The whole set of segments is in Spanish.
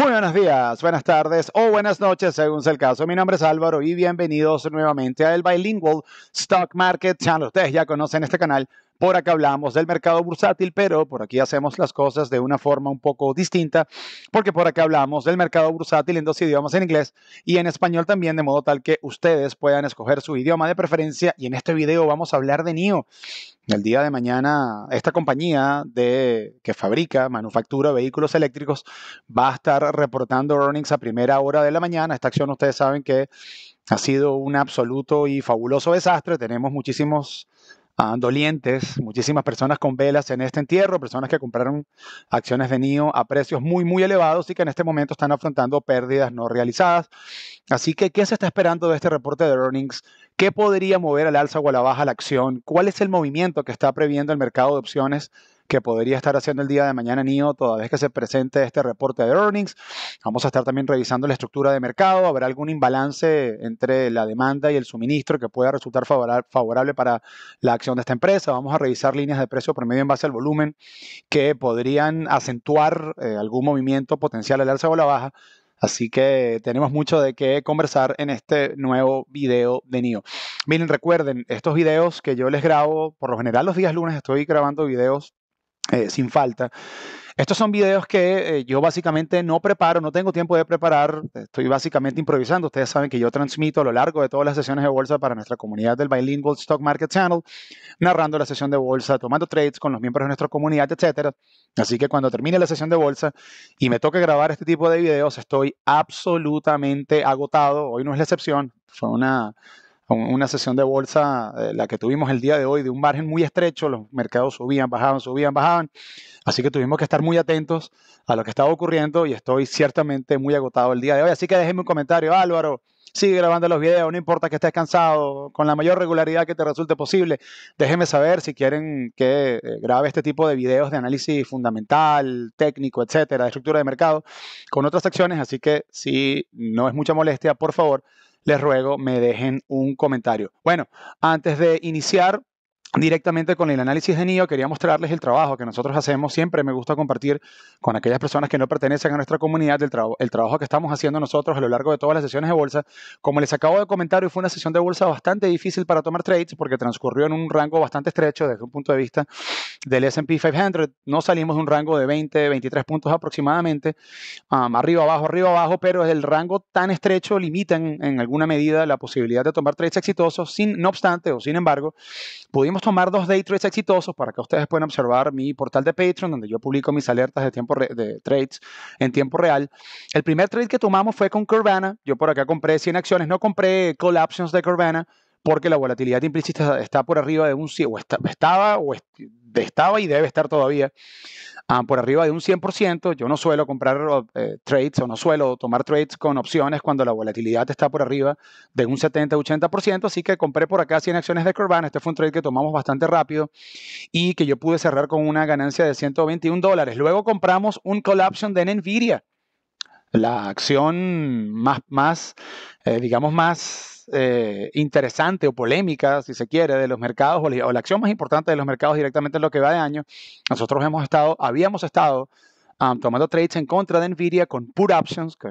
Muy buenos días, buenas tardes o buenas noches, según sea el caso. Mi nombre es Álvaro y bienvenidos nuevamente al Bilingual Stock Market Channel. Ustedes ya conocen este canal por acá hablamos del mercado bursátil, pero por aquí hacemos las cosas de una forma un poco distinta, porque por acá hablamos del mercado bursátil en dos idiomas, en inglés y en español también, de modo tal que ustedes puedan escoger su idioma de preferencia. Y en este video vamos a hablar de NIO. El día de mañana, esta compañía de, que fabrica, manufactura vehículos eléctricos, va a estar reportando earnings a primera hora de la mañana. Esta acción ustedes saben que ha sido un absoluto y fabuloso desastre. Tenemos muchísimos dolientes, muchísimas personas con velas en este entierro, personas que compraron acciones de NIO a precios muy, muy elevados y que en este momento están afrontando pérdidas no realizadas. Así que, ¿qué se está esperando de este reporte de earnings? ¿Qué podría mover al alza o a la baja la acción? ¿Cuál es el movimiento que está previendo el mercado de opciones que podría estar haciendo el día de mañana NIO toda vez que se presente este reporte de earnings. Vamos a estar también revisando la estructura de mercado, habrá algún imbalance entre la demanda y el suministro que pueda resultar favorable para la acción de esta empresa. Vamos a revisar líneas de precio promedio en base al volumen que podrían acentuar eh, algún movimiento potencial al alza o a la baja. Así que tenemos mucho de qué conversar en este nuevo video de NIO. Miren, recuerden, estos videos que yo les grabo, por lo general los días lunes estoy grabando videos eh, sin falta. Estos son videos que eh, yo básicamente no preparo, no tengo tiempo de preparar, estoy básicamente improvisando. Ustedes saben que yo transmito a lo largo de todas las sesiones de bolsa para nuestra comunidad del Bilingual Stock Market Channel, narrando la sesión de bolsa, tomando trades con los miembros de nuestra comunidad, etc. Así que cuando termine la sesión de bolsa y me toque grabar este tipo de videos, estoy absolutamente agotado. Hoy no es la excepción, fue una una sesión de bolsa, eh, la que tuvimos el día de hoy, de un margen muy estrecho, los mercados subían, bajaban, subían, bajaban, así que tuvimos que estar muy atentos a lo que estaba ocurriendo y estoy ciertamente muy agotado el día de hoy, así que déjenme un comentario, Álvaro, sigue grabando los videos, no importa que estés cansado, con la mayor regularidad que te resulte posible, déjenme saber si quieren que eh, grabe este tipo de videos de análisis fundamental, técnico, etcétera, de estructura de mercado, con otras acciones, así que si no es mucha molestia, por favor, les ruego me dejen un comentario. Bueno, antes de iniciar, directamente con el análisis de NIO, quería mostrarles el trabajo que nosotros hacemos. Siempre me gusta compartir con aquellas personas que no pertenecen a nuestra comunidad el, el trabajo que estamos haciendo nosotros a lo largo de todas las sesiones de bolsa. Como les acabo de comentar, hoy fue una sesión de bolsa bastante difícil para tomar trades porque transcurrió en un rango bastante estrecho desde un punto de vista del S&P 500. No salimos de un rango de 20, 23 puntos aproximadamente, um, arriba, abajo, arriba, abajo, pero el rango tan estrecho limita en, en alguna medida la posibilidad de tomar trades exitosos. Sin, no obstante, o sin embargo, pudimos tomar dos day trades exitosos para que ustedes puedan observar mi portal de Patreon, donde yo publico mis alertas de tiempo de trades en tiempo real. El primer trade que tomamos fue con Curvana. Yo por acá compré 100 acciones, no compré call options de Curvana porque la volatilidad implícita está por arriba de un o estaba o estaba y debe estar todavía Ah, por arriba de un 100%. Yo no suelo comprar eh, trades o no suelo tomar trades con opciones cuando la volatilidad está por arriba de un 70-80%, así que compré por acá 100 acciones de Corban. Este fue un trade que tomamos bastante rápido y que yo pude cerrar con una ganancia de 121 dólares. Luego compramos un call option de Nvidia, la acción más, más eh, digamos, más eh, interesante o polémica, si se quiere, de los mercados o la, acción más importante de los mercados directamente en lo que va de año, nosotros hemos estado, habíamos estado um, tomando trades en contra de Nvidia con put options, que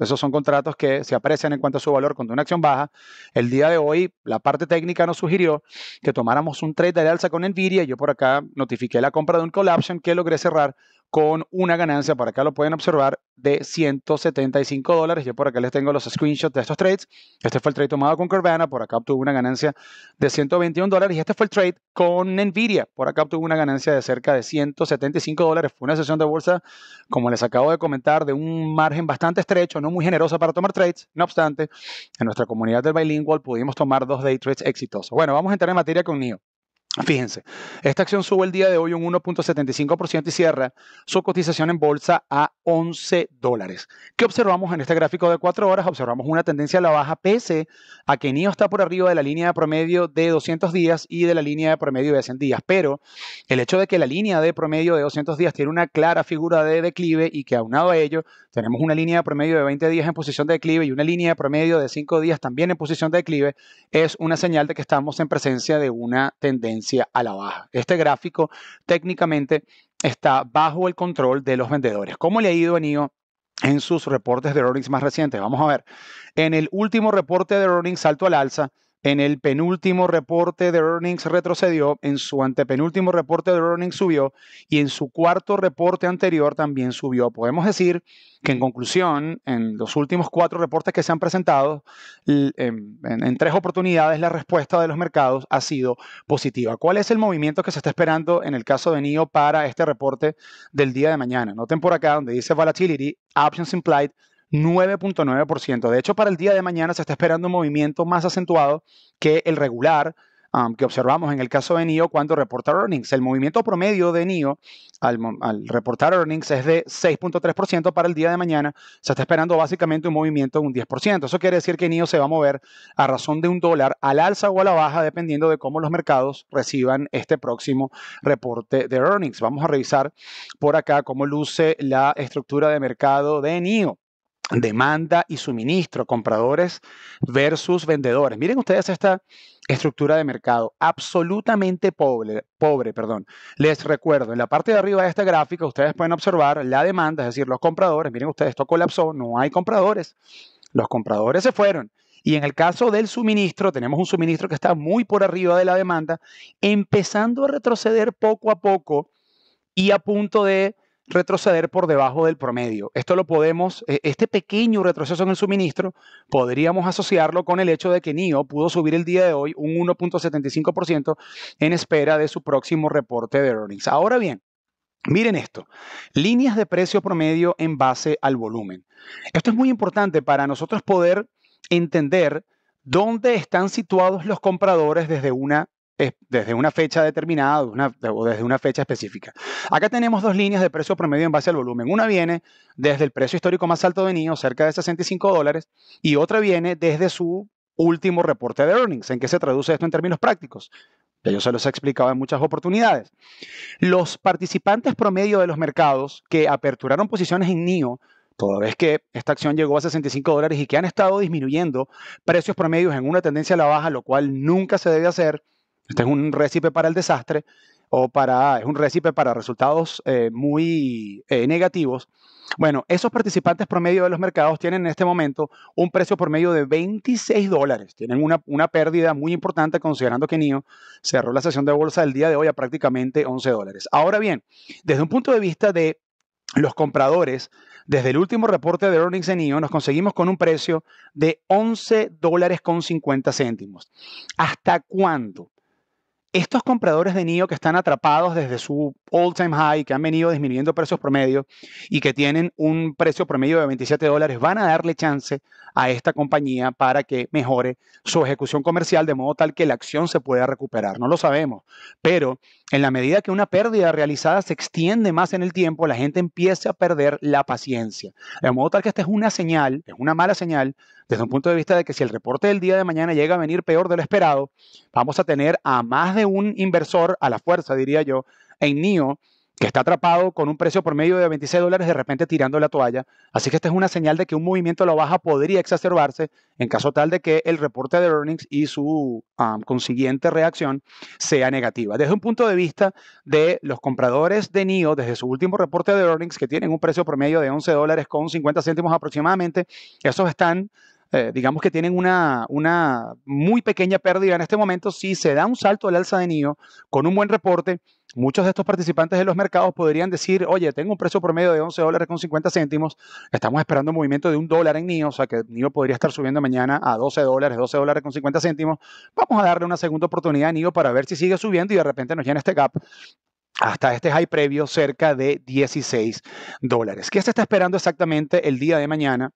esos, son contratos que se aprecian en cuanto a su valor cuando una acción baja. El día de hoy, la parte técnica nos sugirió que tomáramos un trade de alza con Nvidia. Yo por acá notifiqué la compra de un call option que logré cerrar con una ganancia, por acá lo pueden observar, de 175 dólares. Yo por acá les tengo los screenshots de estos trades. Este fue el trade tomado con Carvana, por acá obtuvo una ganancia de 121 dólares. Y este fue el trade con Nvidia, por acá obtuvo una ganancia de cerca de 175 dólares. Fue una sesión de bolsa, como les acabo de comentar, de un margen bastante estrecho, no muy generosa para tomar trades. No obstante, en nuestra comunidad del Bilingual pudimos tomar dos day trades exitosos. Bueno, vamos a entrar en materia con NIO. Fíjense, esta acción sube el día de hoy un 1.75% y cierra su cotización en bolsa a 11 dólares. ¿Qué observamos en este gráfico de 4 horas? Observamos una tendencia a la baja pese a que NIO está por arriba de la línea de promedio de 200 días y de la línea de promedio de 100 días. Pero el hecho de que la línea de promedio de 200 días tiene una clara figura de declive y que aunado a ello tenemos una línea de promedio de 20 días en posición de declive y una línea de promedio de 5 días también en posición de declive, es una señal de que estamos en presencia de una tendencia a la baja. Este gráfico técnicamente está bajo el control de los vendedores. ¿Cómo le ha ido a NIO en sus reportes de earnings más recientes. Vamos a ver, en el último reporte de earnings salto al alza, en el penúltimo reporte de earnings retrocedió, en su antepenúltimo reporte de earnings subió y en su cuarto reporte anterior también subió. Podemos decir que en conclusión, en los últimos cuatro reportes que se han presentado, en, en, tres oportunidades la respuesta de los mercados ha sido positiva. ¿Cuál es el movimiento que se está esperando en el caso de NIO para este reporte del día de mañana? Noten por acá donde dice Volatility, Options Implied, 9.9%. De hecho, para el día de mañana se está esperando un movimiento más acentuado que el regular um, que observamos en el caso de NIO cuando reporta earnings. El movimiento promedio de NIO al, reportar earnings es de 6.3% para el día de mañana. Se está esperando básicamente un movimiento de un 10%. Eso quiere decir que NIO se va a mover a razón de un dólar al alza o a la baja dependiendo de cómo los mercados reciban este próximo reporte de earnings. Vamos a revisar por acá cómo luce la estructura de mercado de NIO demanda y suministro, compradores versus vendedores. Miren ustedes esta estructura de mercado absolutamente pobre, pobre, perdón. Les recuerdo, en la parte de arriba de esta gráfica ustedes pueden observar la demanda, es decir, los compradores. Miren ustedes, esto colapsó, no hay compradores. Los compradores se fueron. Y en el caso del suministro, tenemos un suministro que está muy por arriba de la demanda, empezando a retroceder poco a poco y a punto de retroceder por debajo del promedio. Esto lo podemos, e, este pequeño retroceso en el suministro, podríamos asociarlo con el hecho de que NIO pudo subir el día de hoy un 1.75% en espera de su próximo reporte de earnings. Ahora bien, miren esto, líneas de precio promedio en base al volumen. Esto es muy importante para nosotros poder entender dónde están situados los compradores desde una desde una fecha determinada o desde una fecha específica. Acá tenemos dos líneas de precio promedio en base al volumen. Una viene desde el precio histórico más alto de NIO, cerca de 65 dólares, y otra viene desde su último reporte de earnings. ¿En qué se traduce esto en términos prácticos? Ya yo se los he explicado en muchas oportunidades. Los participantes promedio de los mercados que aperturaron posiciones en NIO toda vez que esta acción llegó a 65 dólares y que han estado disminuyendo precios promedios en una tendencia a la baja, lo cual nunca se debe hacer, este es un récipe para el desastre o para, es un récipe para resultados eh, muy eh, negativos. Bueno, esos participantes promedio de los mercados tienen en este momento un precio promedio de 26 dólares. Tienen una, una pérdida muy importante considerando que NIO cerró la sesión de bolsa del día de hoy a prácticamente 11 dólares. Ahora bien, desde un punto de vista de los compradores, desde el último reporte de earnings de NIO nos conseguimos con un precio de 11 dólares con 50 céntimos. ¿Hasta cuándo? Estos compradores de NIO que están atrapados desde su all-time high, que han venido disminuyendo precios promedio y que tienen un precio promedio de 27 dólares, van a darle chance a esta compañía para que mejore su ejecución comercial de modo tal que la acción se pueda recuperar. No lo sabemos, pero en la medida que una pérdida realizada se extiende más en el tiempo, la gente empieza a perder la paciencia. De modo tal que esta es una señal, es una mala señal desde un punto de vista de que si el reporte del día de mañana llega a venir peor de lo esperado, vamos a tener a más de un inversor a la fuerza, diría yo, en NIO que está atrapado con un precio por medio de 26 dólares de repente tirando la toalla. Así que esta es una señal de que un movimiento a la baja podría exacerbarse en caso tal de que el reporte de earnings y su consiguiente reacción sea negativa. Desde un punto de vista de los compradores de NIO, desde su último reporte de earnings, que tienen un precio promedio de 11 dólares con 50 céntimos aproximadamente, esos están eh, digamos que tienen una, una muy pequeña pérdida en este momento. Si se da un salto al alza de NIO con un buen reporte, muchos de estos participantes de los mercados podrían decir, oye, tengo un precio promedio de 11 dólares con 50 céntimos, estamos esperando un movimiento de un dólar en NIO, o sea que NIO podría estar subiendo mañana a 12 dólares, 12 dólares con 50 céntimos. Vamos a darle una segunda oportunidad a NIO para ver si sigue subiendo y de repente nos llena este gap hasta este high previo cerca de 16 dólares. ¿Qué se está esperando exactamente el día de mañana?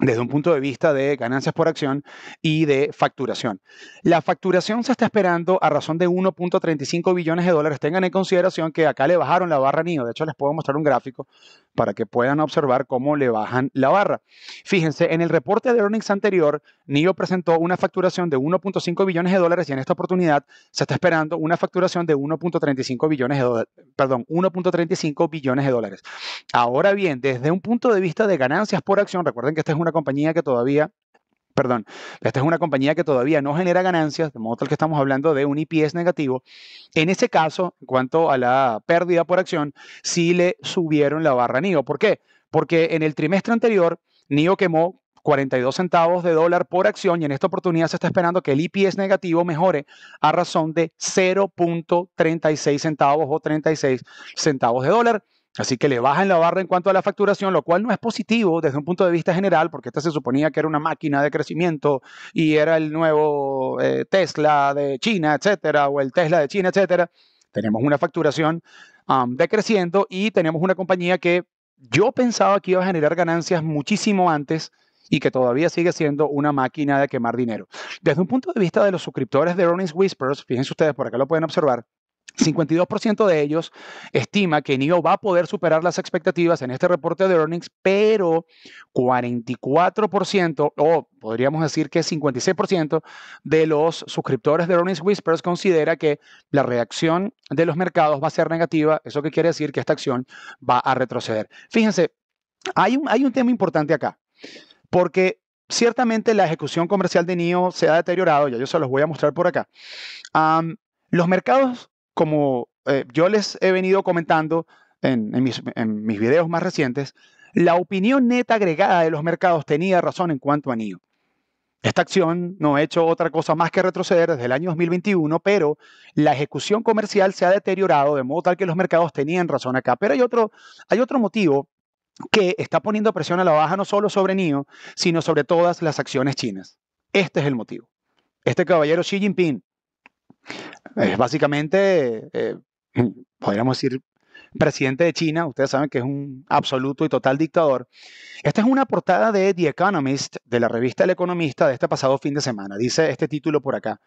Desde un punto de vista de ganancias por acción y de facturación. La facturación se está esperando a razón de 1.35 billones de dólares. Tengan en consideración que acá le bajaron la barra NIO. De hecho, les puedo mostrar un gráfico para que puedan observar cómo le bajan la barra. Fíjense, en el reporte de earnings anterior, NIO presentó una facturación de 1.5 billones de dólares y en esta oportunidad se está esperando una facturación de 1.35 billones de dólares, perdón, 1.35 billones de dólares. Ahora bien, desde un punto de vista de ganancias por acción, recuerden que esta es una compañía que todavía perdón, esta es una compañía que todavía no genera ganancias, de modo tal que estamos hablando de un IPS negativo. En ese caso, en cuanto a la pérdida por acción, sí le subieron la barra NIO. ¿Por qué? porque en el trimestre anterior, NIO quemó 42 centavos de dólar por acción y en esta oportunidad se está esperando que el IPS negativo mejore a razón de 0.36 centavos o 36 centavos de dólar. Así que le bajan la barra en cuanto a la facturación, lo cual no es positivo desde un punto de vista general, porque esta se suponía que era una máquina de crecimiento y era el nuevo eh, Tesla de China, etcétera, o el Tesla de China, etcétera. Tenemos una facturación um, decreciendo y tenemos una compañía que yo pensaba que iba a generar ganancias muchísimo antes y que todavía sigue siendo una máquina de quemar dinero. Desde un punto de vista de los suscriptores de Earnings Whispers, fíjense ustedes, por acá lo pueden observar, 52% de ellos estima que NIO va a poder superar las expectativas en este reporte de earnings, pero 44%, o podríamos decir que 56% de los suscriptores de Earnings Whispers considera que la reacción de los mercados va a ser negativa. Eso quiere decir que esta acción va a retroceder. Fíjense, hay un, hay un tema importante acá, porque ciertamente la ejecución comercial de NIO se ha deteriorado, ya yo se los voy a mostrar por acá. los mercados como eh, yo les he venido comentando en, mis, videos más recientes, la opinión neta agregada de los mercados tenía razón en cuanto a NIO. Esta acción no ha hecho otra cosa más que retroceder desde el año 2021, pero la ejecución comercial se ha deteriorado de modo tal que los mercados tenían razón acá. Pero hay otro, hay otro motivo que está poniendo presión a la baja no solo sobre NIO, sino sobre todas las acciones chinas. Este es el motivo. Este caballero Xi Jinping es básicamente, eh, podríamos decir, presidente de China. Ustedes saben que es un absoluto y total dictador. Esta es una portada de The Economist, de la revista El Economista, de este pasado fin de semana. Dice este título por acá.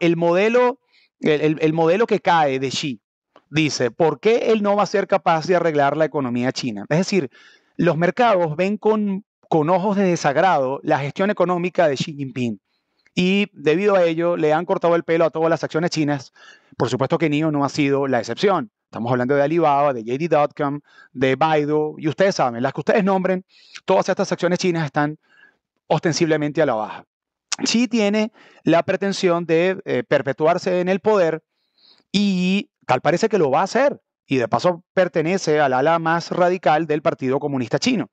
el, modelo, el, modelo que cae de Xi dice, ¿por qué él no va a ser capaz de arreglar la economía china? Es decir, los mercados ven con, con ojos de desagrado la gestión económica de Xi Jinping y debido a ello le han cortado el pelo a todas las acciones chinas. Por supuesto que NIO no ha sido la excepción. Estamos hablando de Alibaba, de JD.com, de Baidu, y ustedes saben, las que ustedes nombren, todas estas acciones chinas están ostensiblemente a la baja. Xi tiene la pretensión de eh, perpetuarse en el poder y tal parece que lo va a hacer. Y de paso pertenece al ala más radical del Partido Comunista Chino.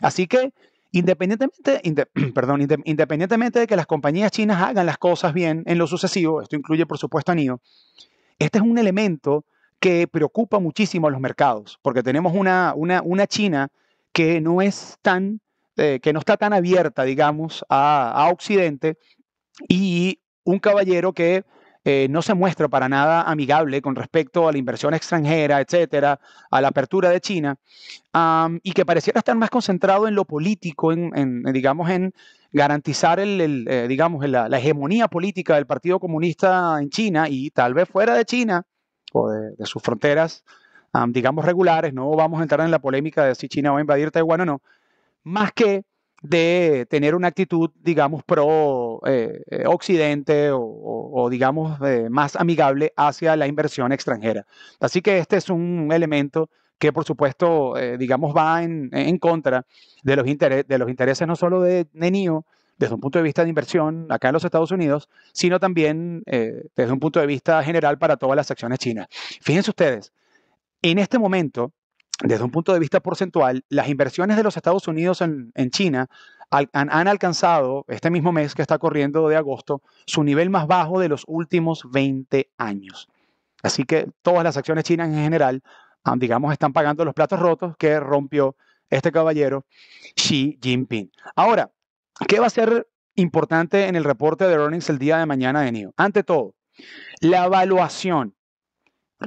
Así que Independientemente, perdón, independientemente de que las compañías chinas hagan las cosas bien en lo sucesivo, esto incluye por supuesto a NIO, este es un elemento que preocupa muchísimo a los mercados, porque tenemos una, una, China que no es tan, eh, que no está tan abierta, digamos, a, a Occidente y un caballero que eh, no se muestra para nada amigable con respecto a la inversión extranjera, etcétera, a la apertura de China, y que pareciera estar más concentrado en lo político, en, digamos, en garantizar el, eh, digamos, la, hegemonía política del Partido Comunista en China y tal vez fuera de China o de, sus fronteras, digamos, regulares. No vamos a entrar en la polémica de si China va a invadir Taiwán o no, más que de tener una actitud, digamos, pro eh, eh, occidente o, digamos, eh, más amigable hacia la inversión extranjera. Así que este es un elemento que, por supuesto, digamos, va en, contra de los, de los intereses no solo de, de NIO, desde un punto de vista de inversión acá en los Estados Unidos, sino también desde un punto de vista general para todas las acciones chinas. Fíjense ustedes, en este momento, desde un punto de vista porcentual, las inversiones de los Estados Unidos en, China han, alcanzado, este mismo mes que está corriendo de agosto, su nivel más bajo de los últimos 20 años. Así que todas las acciones chinas en general, digamos, están pagando los platos rotos que rompió este caballero Xi Jinping. Ahora, ¿qué va a ser importante en el reporte de earnings el día de mañana de NIO? Ante todo, la evaluación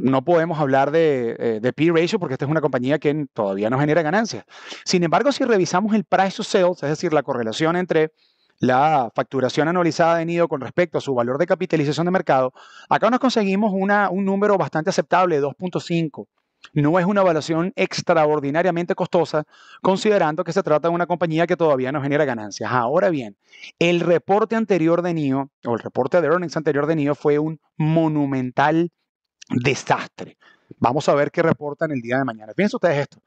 no podemos hablar de, eh, de P-ratio porque esta es una compañía que todavía no genera ganancias. Sin embargo, si revisamos el price to sales, es decir, la correlación entre la facturación anualizada de Nido con respecto a su valor de capitalización de mercado, acá nos conseguimos una, un número bastante aceptable, 2.5. No es una evaluación extraordinariamente costosa, considerando que se trata de una compañía que todavía no genera ganancias. Ahora bien, el reporte anterior de NIO, o el reporte de earnings anterior de NIO, fue un monumental desastre. Vamos a ver qué reportan el día de mañana. Fíjense ustedes esto.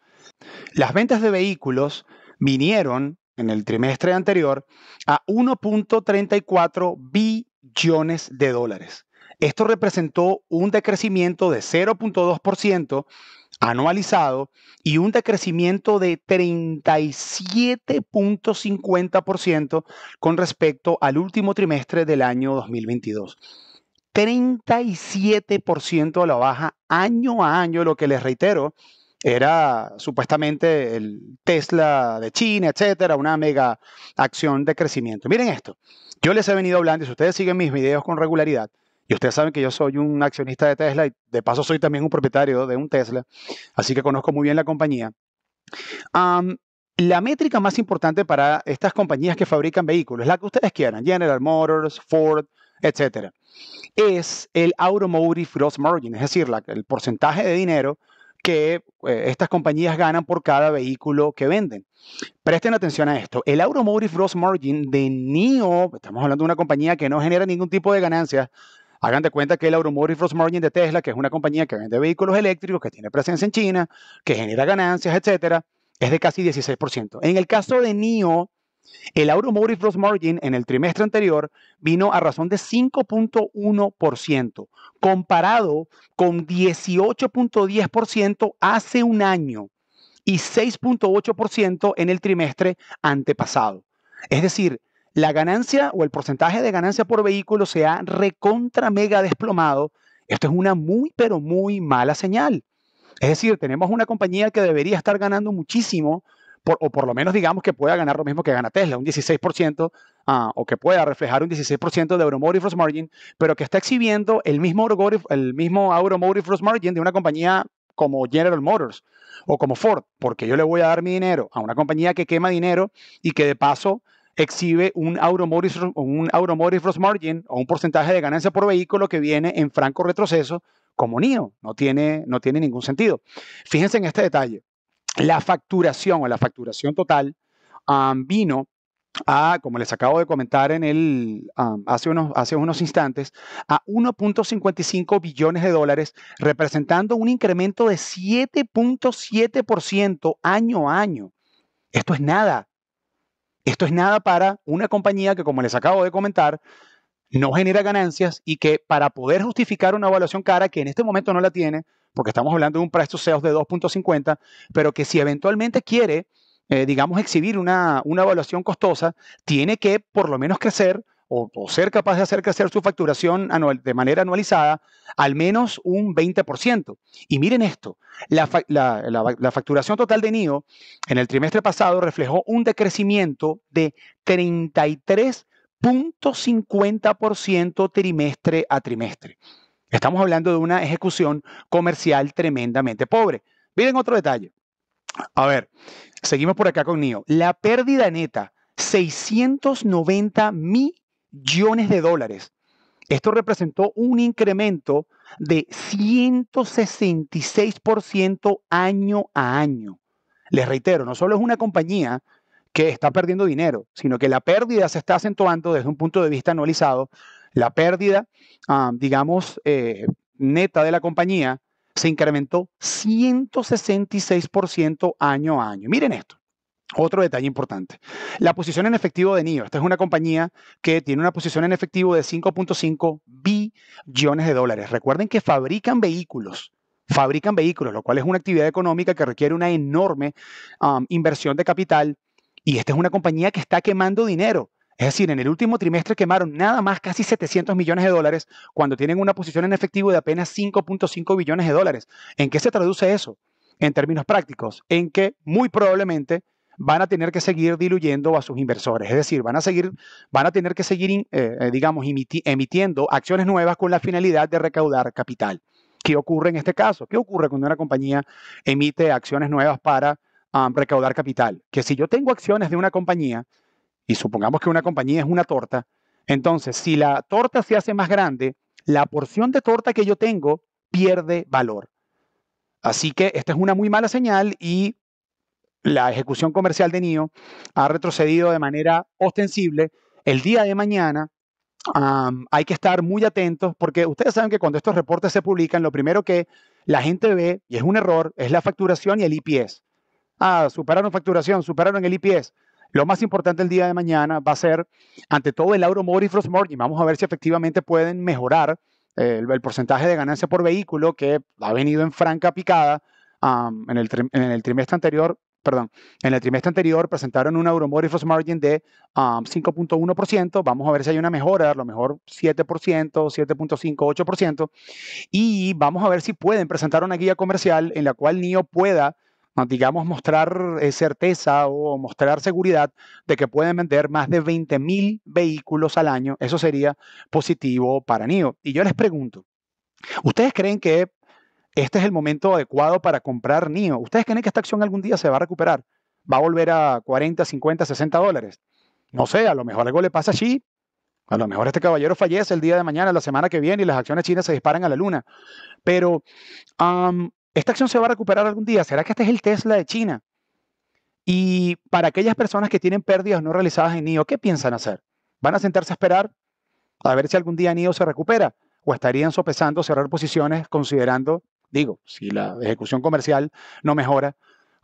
Las ventas de vehículos vinieron en el trimestre anterior a 1.34 billones de dólares. Esto representó un decrecimiento de 0.2% anualizado y un decrecimiento de 37.50% con respecto al último trimestre del año 2022. 37% a la baja año a año, lo que les reitero, era supuestamente el Tesla de China, etcétera, una mega acción de crecimiento. Miren esto, yo les he venido hablando, y si ustedes siguen mis videos con regularidad, y ustedes saben que yo soy un accionista de Tesla y de paso soy también un propietario de un Tesla, así que conozco muy bien la compañía. la métrica más importante para estas compañías que fabrican vehículos, la que ustedes quieran, General Motors, Ford, etcétera, es el Automotive Gross Margin, es decir, el porcentaje de dinero que eh, estas compañías ganan por cada vehículo que venden. Presten atención a esto. El Automotive Gross Margin de NIO, estamos hablando de una compañía que no genera ningún tipo de ganancias, Hagan de cuenta que el Automotive Gross Margin de Tesla, que es una compañía que vende vehículos eléctricos, que tiene presencia en China, que genera ganancias, etcétera, es de casi 16%. En el caso de NIO, el Automotive Gross Margin en el trimestre anterior vino a razón de 5.1%, comparado con 18.10% hace un año y 6.8% en el trimestre antepasado. Es decir, la ganancia o el porcentaje de ganancia por vehículo se ha recontra mega desplomado, esto es una muy, pero muy mala señal. Es decir, tenemos una compañía que debería estar ganando muchísimo, o por lo menos digamos que pueda ganar lo mismo que gana Tesla, un 16%, ah, o que pueda reflejar un 16% de Automotive Gross Margin, pero que está exhibiendo el mismo, el mismo Automotive Gross Margin de una compañía como General Motors o como Ford, porque yo le voy a dar mi dinero a una compañía que quema dinero y que de paso exhibe un automotive, un automotive margin o un porcentaje de ganancia por vehículo que viene en franco retroceso como NIO. No tiene, no tiene ningún sentido. Fíjense en este detalle. La facturación o la facturación total vino a, como les acabo de comentar en el, hace, unos, hace unos instantes, a 1.55 billones de dólares, representando un incremento de 7.7% año a año. Esto es nada. Esto es nada para una compañía que, como les acabo de comentar, no genera ganancias y que para poder justificar una evaluación cara, que en este momento no la tiene, porque estamos hablando de un precio sales de 2.50, pero que si eventualmente quiere, eh, digamos, exhibir una, una evaluación costosa, tiene que por lo menos crecer o, ser capaz de hacer crecer su facturación anual, de manera anualizada al menos un 20%. Y miren esto, la, facturación total de NIO en el trimestre pasado reflejó un decrecimiento de 33.50% trimestre a trimestre. Estamos hablando de una ejecución comercial tremendamente pobre. Miren otro detalle. A ver, seguimos por acá con NIO. La pérdida neta, 690 mil millones de dólares. Esto representó un incremento de 166% año a año. Les reitero, no solo es una compañía que está perdiendo dinero, sino que la pérdida se está acentuando desde un punto de vista anualizado. La pérdida, ah, digamos, eh, neta de la compañía se incrementó 166% año a año. Miren esto. Otro detalle importante, la posición en efectivo de NIO. Esta es una compañía que tiene una posición en efectivo de 5.5 billones de dólares. Recuerden que fabrican vehículos, fabrican vehículos, lo cual es una actividad económica que requiere una enorme um, inversión de capital. Y esta es una compañía que está quemando dinero. Es decir, en el último trimestre quemaron nada más casi 700 millones de dólares cuando tienen una posición en efectivo de apenas 5.5 billones de dólares. ¿En qué se traduce eso? En términos prácticos, en que muy probablemente van a tener que seguir diluyendo a sus inversores. Es decir, van a, seguir, van a tener que seguir, eh, eh, digamos, emitiendo acciones nuevas con la finalidad de recaudar capital. ¿Qué ocurre en este caso? ¿Qué ocurre cuando una compañía emite acciones nuevas para um, recaudar capital? Que si yo tengo acciones de una compañía, y supongamos que una compañía es una torta, entonces si la torta se hace más grande, la porción de torta que yo tengo pierde valor. Así que esta es una muy mala señal y la ejecución comercial de NIO ha retrocedido de manera ostensible. El día de mañana hay que estar muy atentos porque ustedes saben que cuando estos reportes se publican, lo primero que la gente ve, y es un error, es la facturación y el IPS. Ah, superaron facturación, superaron el IPS. Lo más importante el día de mañana va a ser, ante todo, el Automotive Gross Margin. Vamos a ver si efectivamente pueden mejorar eh, el porcentaje de ganancia por vehículo que ha venido en franca picada en, el en el trimestre anterior perdón, en el trimestre anterior presentaron un Automotive Margin de 5.1%. Vamos a ver si hay una mejora, a lo mejor 7%, 7.5, 8%. Y vamos a ver si pueden presentar una guía comercial en la cual NIO pueda digamos, mostrar eh, certeza o mostrar seguridad de que pueden vender más de 20 mil vehículos al año, eso sería positivo para NIO. Y yo les pregunto, ¿ustedes creen que este es el momento adecuado para comprar NIO. ¿Ustedes creen que esta acción algún día se va a recuperar? ¿Va a volver a 40, 50, 60 dólares? No sé, a lo mejor algo le pasa allí. A lo mejor este caballero fallece el día de mañana, la semana que viene, y las acciones chinas se disparan a la luna. Pero, ¿esta acción se va a recuperar algún día? ¿Será que este es el Tesla de China? Y para aquellas personas que tienen pérdidas no realizadas en NIO, ¿qué piensan hacer? ¿Van a sentarse a esperar a ver si algún día NIO se recupera? ¿O estarían sopesando cerrar posiciones considerando digo, si la ejecución comercial no mejora,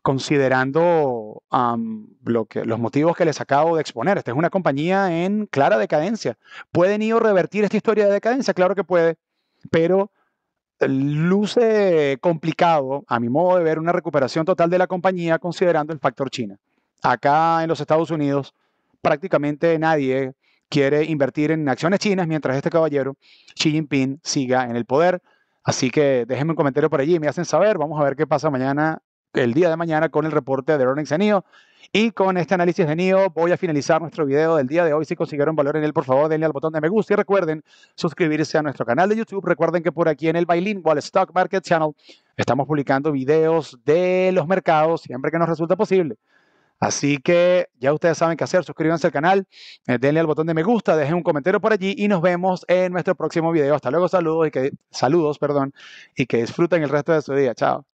considerando los motivos que les acabo de exponer. Esta es una compañía en clara decadencia. ¿Pueden ir a revertir esta historia de decadencia? Claro que puede, pero luce complicado, a mi modo de ver, una recuperación total de la compañía considerando el factor China. Acá en los Estados Unidos, prácticamente nadie quiere invertir en acciones chinas mientras este caballero, Xi Jinping, siga en el poder. Así que déjenme un comentario por allí, me hacen saber. Vamos a ver qué pasa mañana, el día de mañana, con el reporte de Earnings NIO. Y con este análisis de NIO voy a finalizar nuestro video del día de hoy. Si consiguieron valor en él, por favor, denle al botón de me gusta y recuerden suscribirse a nuestro canal de YouTube. Recuerden que por aquí en el Bilingual Stock Market Channel estamos publicando videos de los mercados siempre que nos resulta posible. Así que ya ustedes saben qué hacer, suscríbanse al canal, eh, denle al botón de me gusta, dejen un comentario por allí y nos vemos en nuestro próximo video. Hasta luego, saludos y que saludos, perdón, y que disfruten el resto de su día. Chao.